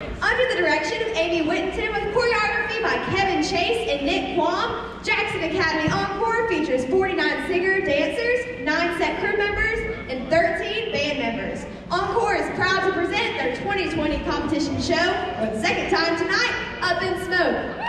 Under the direction of Amy Whittington with choreography by Kevin Chase and Nick Quam, Jackson Academy Encore features 49 singer dancers, 9 set crew members, and 13 band members. Encore is proud to present their 2020 competition show for the second time tonight, Up in Smoke.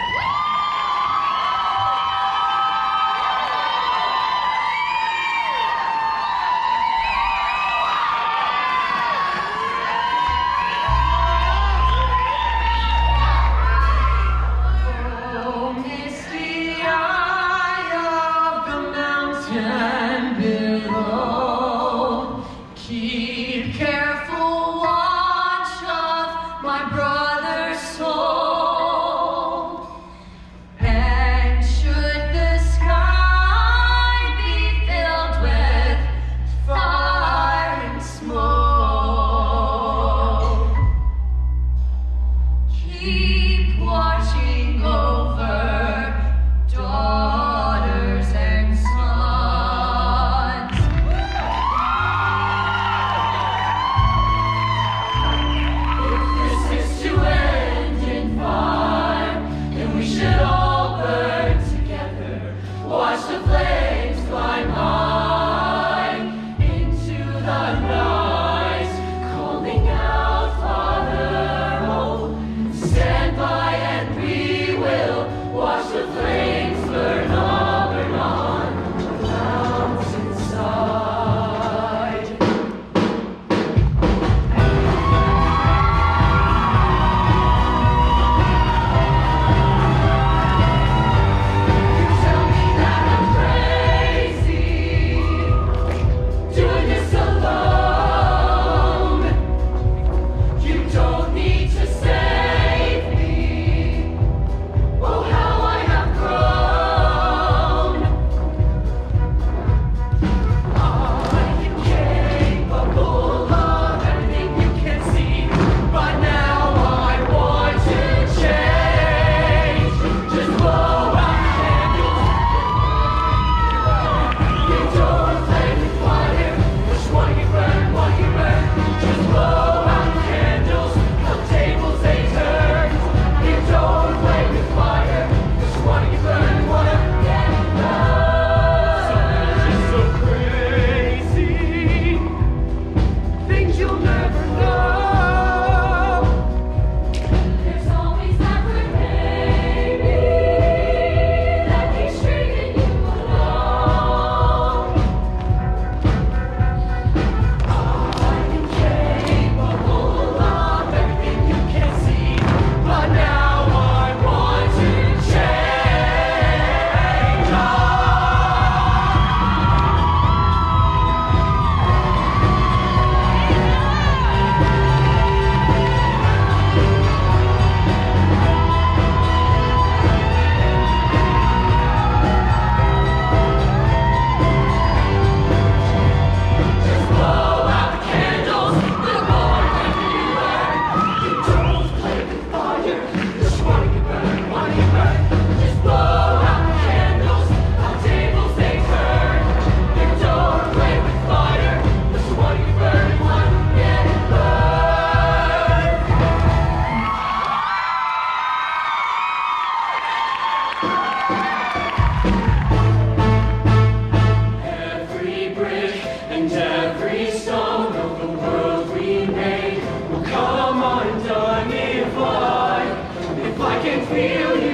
meu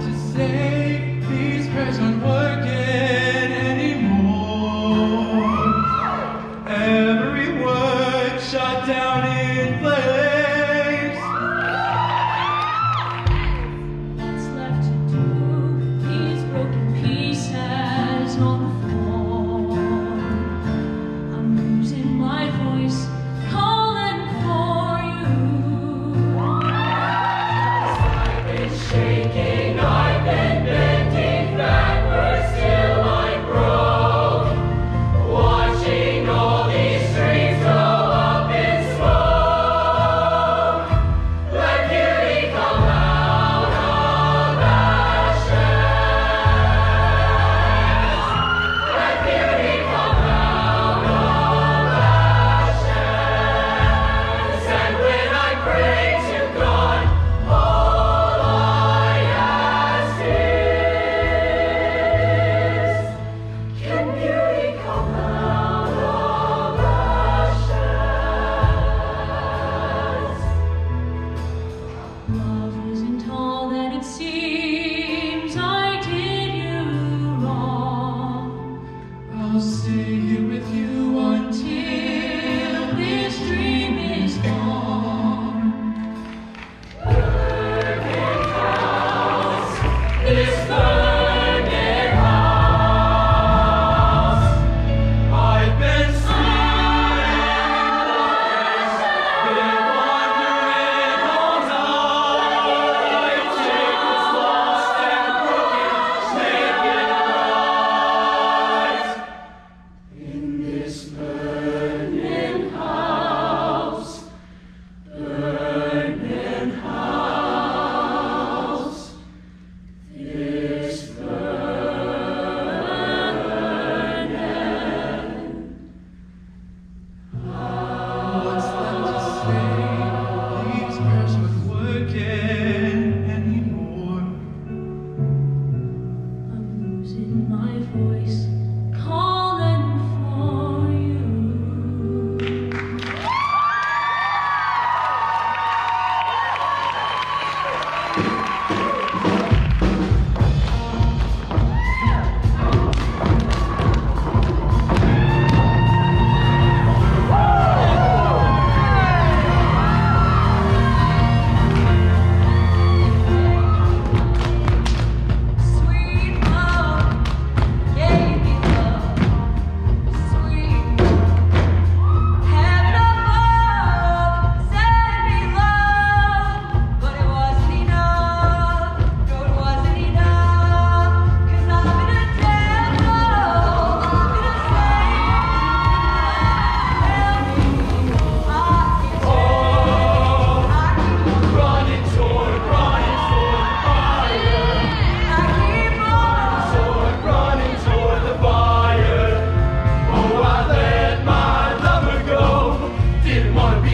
to say these prayers on words.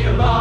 be alive.